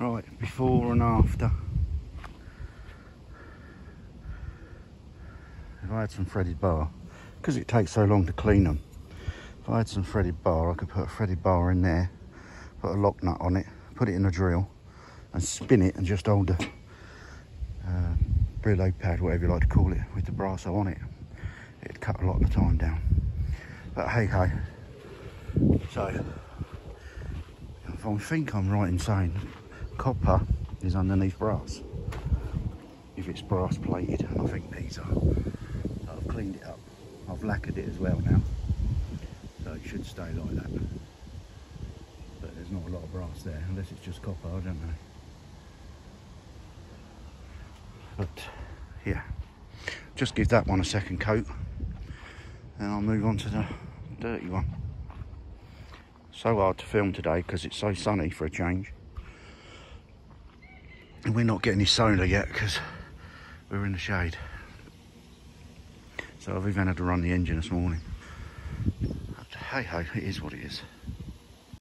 Right, before and after. If I had some threaded bar, because it takes so long to clean them, if I had some threaded bar, I could put a threaded bar in there, put a lock nut on it, put it in a drill, and spin it and just hold the uh, reload pad, whatever you like to call it, with the brasso on it. It'd cut a lot of the time down. But hey hey. So, I think I'm right in saying copper is underneath brass. If it's brass plated, I think these are. I've cleaned it up. I've lacquered it as well now. So it should stay like that. But there's not a lot of brass there, unless it's just copper, I don't know. But yeah, just give that one a second coat. And I'll move on to the dirty one. So hard to film today because it's so sunny for a change. And we're not getting any solar yet because we're in the shade. So I've even had to run the engine this morning. Hey ho, it is what it is.